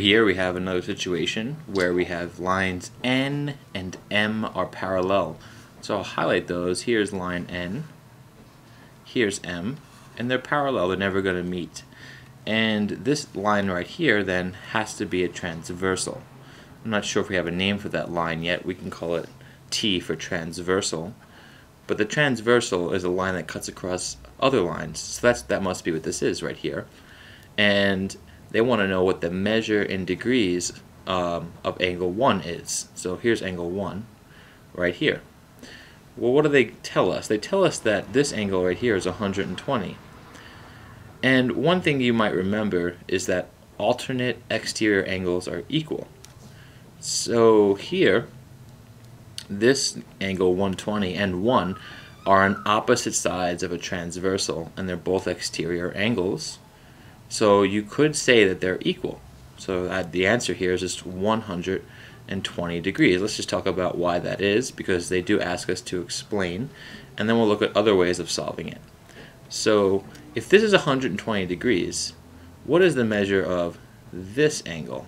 Here we have another situation where we have lines N and M are parallel. So I'll highlight those. Here's line N, here's M, and they're parallel, they're never going to meet. And this line right here then has to be a transversal. I'm not sure if we have a name for that line yet. We can call it T for transversal. But the transversal is a line that cuts across other lines. So that's that must be what this is right here. And they want to know what the measure in degrees um, of angle 1 is. So here's angle 1 right here. Well, what do they tell us? They tell us that this angle right here is 120. And one thing you might remember is that alternate exterior angles are equal. So here, this angle 120 and 1 are on opposite sides of a transversal and they're both exterior angles. So you could say that they're equal. So that the answer here is just 120 degrees. Let's just talk about why that is because they do ask us to explain and then we'll look at other ways of solving it. So if this is 120 degrees, what is the measure of this angle?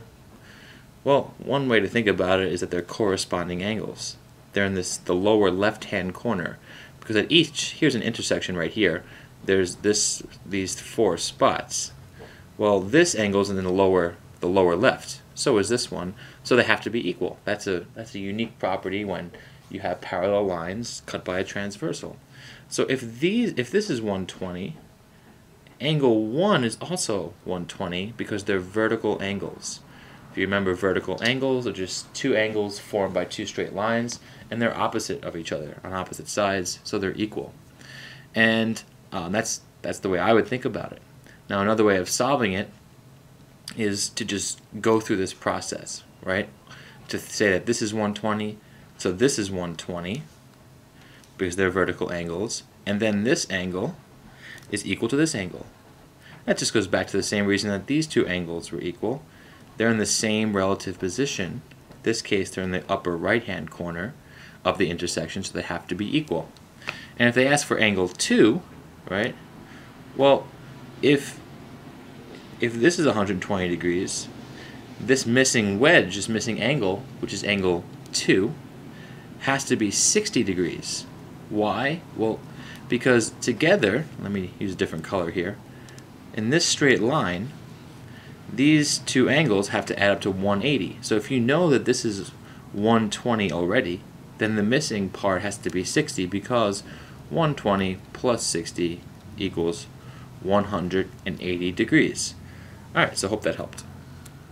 Well, one way to think about it is that they're corresponding angles. They're in this the lower left-hand corner because at each here's an intersection right here. There's this these four spots. Well, this angle's in the lower the lower left. So is this one. So they have to be equal. That's a that's a unique property when you have parallel lines cut by a transversal. So if these if this is 120, angle 1 is also 120 because they're vertical angles. If you remember vertical angles are just two angles formed by two straight lines and they're opposite of each other on opposite sides so they're equal. And um, that's that's the way I would think about it. Now another way of solving it is to just go through this process, right? To say that this is 120, so this is 120 because they're vertical angles, and then this angle is equal to this angle. That just goes back to the same reason that these two angles were equal. They're in the same relative position. In this case, they're in the upper right-hand corner of the intersection, so they have to be equal. And if they ask for angle 2, right, well, if, if this is 120 degrees, this missing wedge, this missing angle, which is angle 2, has to be 60 degrees. Why? Well, because together, let me use a different color here, in this straight line, these two angles have to add up to 180. So if you know that this is 120 already, then the missing part has to be 60 because 120 plus 60 equals 180 degrees. Alright, so hope that helped.